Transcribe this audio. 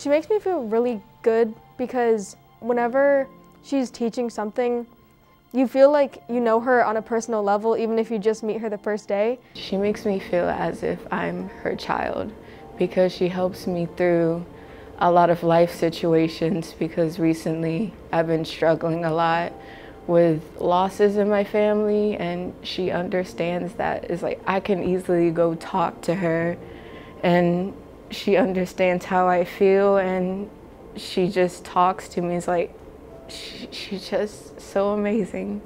She makes me feel really good because whenever she's teaching something, you feel like you know her on a personal level even if you just meet her the first day. She makes me feel as if I'm her child because she helps me through a lot of life situations because recently I've been struggling a lot with losses in my family and she understands that it's like I can easily go talk to her and she understands how I feel and she just talks to me. It's like she, she's just so amazing.